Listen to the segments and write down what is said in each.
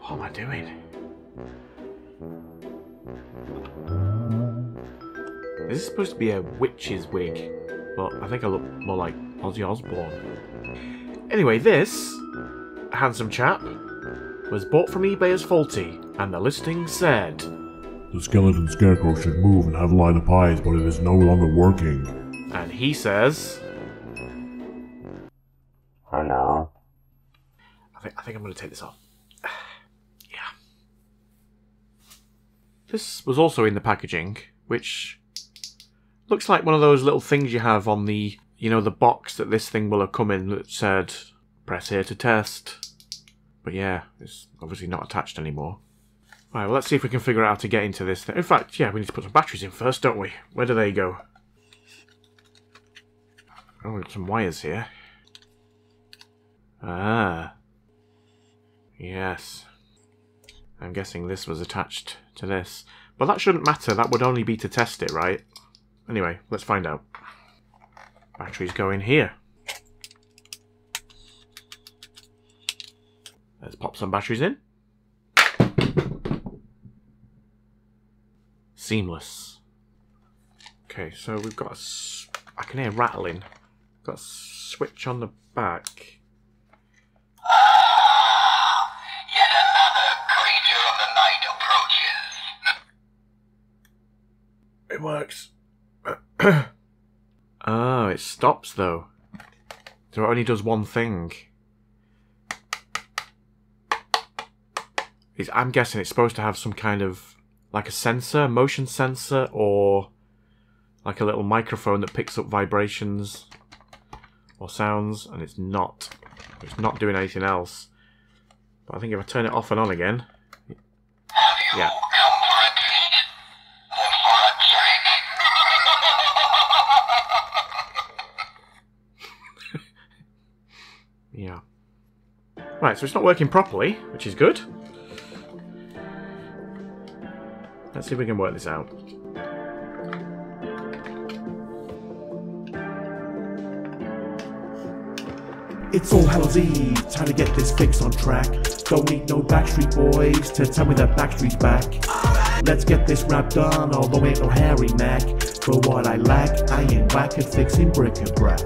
What am I doing? This is supposed to be a witch's wig, but I think I look more like Ozzy Osbourne. Anyway, this handsome chap was bought from eBay as faulty, and the listing said, The skeleton scarecrow should move and have line of eyes, but it is no longer working. and he says, I think, I think I'm going to take this off. yeah. This was also in the packaging, which looks like one of those little things you have on the, you know, the box that this thing will have come in that said, press here to test. But yeah, it's obviously not attached anymore. Right, well, let's see if we can figure out how to get into this thing. In fact, yeah, we need to put some batteries in first, don't we? Where do they go? Oh, we've got some wires here. Ah. Yes. I'm guessing this was attached to this. But that shouldn't matter, that would only be to test it, right? Anyway, let's find out. Batteries go in here. Let's pop some batteries in. Seamless. Okay, so we've got I can hear rattling. Got a switch on the back. It works. oh, it stops though. So it only does one thing. It's, I'm guessing it's supposed to have some kind of like a sensor, motion sensor, or like a little microphone that picks up vibrations or sounds, and it's not. It's not doing anything else. But I think if I turn it off and on again, Yeah. come for a treat? Or for a trick? Yeah. Right, so it's not working properly, which is good. Let's see if we can work this out. It's All Hallows Eve, time to get this fix on track. Don't need no Backstreet Boys to tell me that Backstreet's back. Let's get this rap done, although ain't no Harry Mack. For what I lack, I ain't whack at fixing bric-a-brac.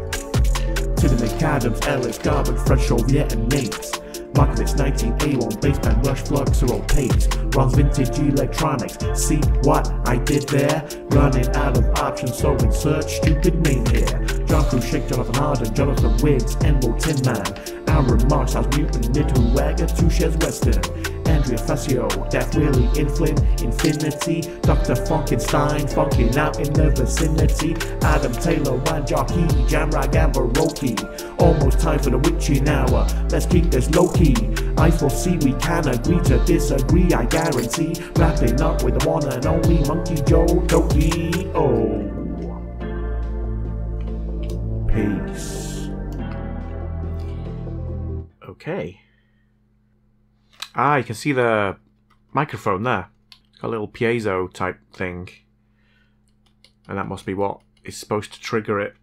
Timmy McAdams, Ellis, Garvin, Fred Chauvier, and Nates. Markovitz 1981, baseband rush flux old tapes. Runs vintage electronics. See what I did there? Running out of options, so insert stupid name here. John Cruikshank, Jonathan Harden, Jonathan Wiggs, Will Tin Man. Remarks, I was mutant, Nitu Wagger, Touches Western. Andrea Facio, Death Willie, Inflin, Infinity, Dr. Funkenstein, funkin' out in the vicinity, Adam Taylor, Wine Jockey, Jamrag and Baroque. Almost time for the witching hour, uh, let's keep this low key. I foresee we can agree to disagree, I guarantee. Wrapping up with the one and only Monkey Joe Doki. Oh. Peace. Okay. Ah, you can see the microphone there. It's got a little piezo type thing. And that must be what is supposed to trigger it.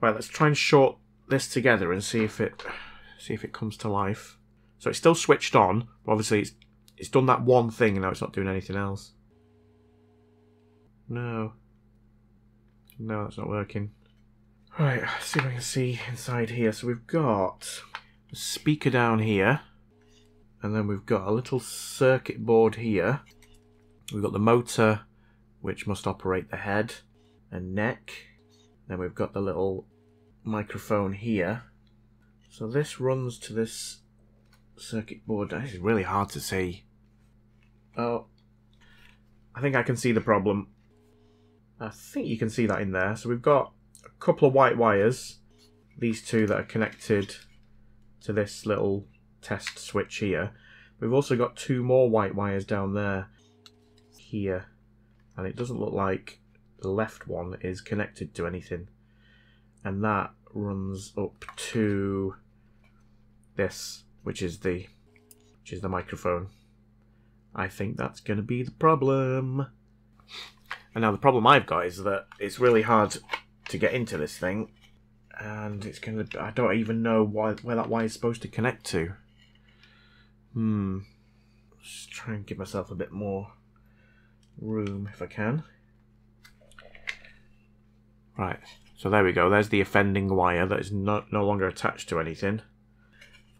Right, let's try and short this together and see if it see if it comes to life. So it's still switched on, but obviously it's it's done that one thing and now it's not doing anything else. No. No, that's not working. Right, see if I can see inside here. So we've got a speaker down here. And then we've got a little circuit board here. We've got the motor, which must operate the head and neck. Then we've got the little microphone here. So this runs to this circuit board. This is really hard to see. Oh, I think I can see the problem. I think you can see that in there. So we've got a couple of white wires. These two that are connected to this little test switch here. We've also got two more white wires down there here. And it doesn't look like the left one is connected to anything. And that runs up to this, which is the which is the microphone. I think that's going to be the problem. And now the problem I've got is that it's really hard to get into this thing. And it's gonna. I don't even know why, where that wire is supposed to connect to. Hmm. Just try and give myself a bit more room if I can. Right. So there we go. There's the offending wire that is no, no longer attached to anything.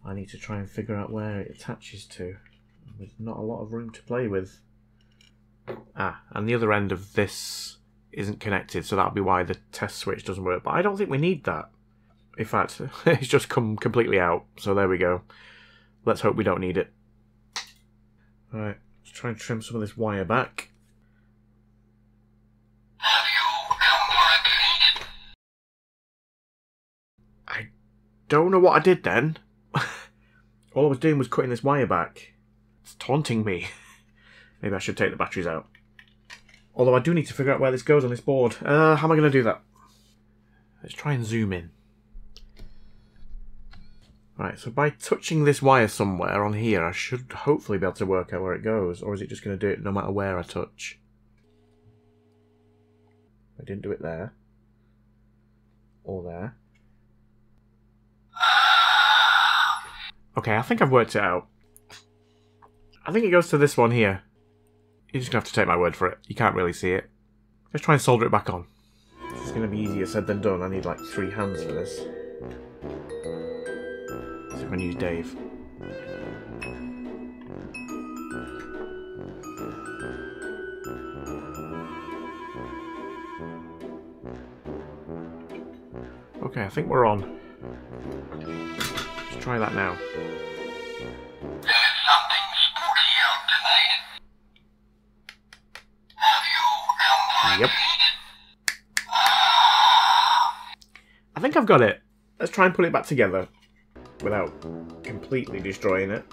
I need to try and figure out where it attaches to. There's not a lot of room to play with. Ah, and the other end of this isn't connected, so that'll be why the test switch doesn't work. But I don't think we need that. In fact, it's just come completely out. So there we go. Let's hope we don't need it. Alright, let's try and trim some of this wire back. I don't know what I did then. All I was doing was cutting this wire back. It's taunting me. Maybe I should take the batteries out. Although I do need to figure out where this goes on this board. Uh, how am I going to do that? Let's try and zoom in. Right, so by touching this wire somewhere on here, I should hopefully be able to work out where it goes. Or is it just going to do it no matter where I touch? I didn't do it there. Or there. Okay, I think I've worked it out. I think it goes to this one here. You're just going to have to take my word for it. You can't really see it. Let's try and solder it back on. It's going to be easier said than done. I need like three hands for this. So I'm going to use Dave. Okay, I think we're on. Let's try that now. There's something spooky out tonight. Have you come for a Yep. I think I've got it. Let's try and put it back together without completely destroying it.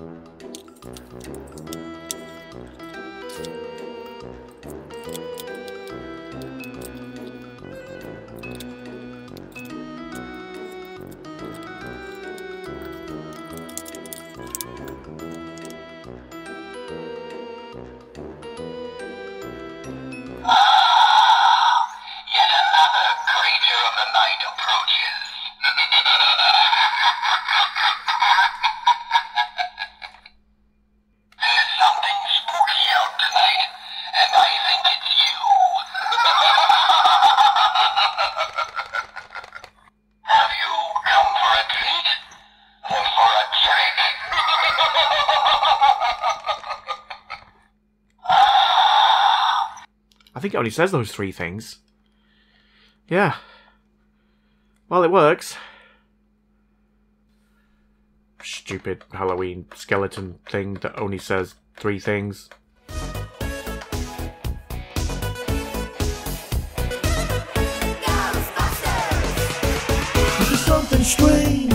Ah! Yet another creature of the night approaches. Think it only says those three things. Yeah. Well, it works. Stupid Halloween skeleton thing that only says three things. Something strange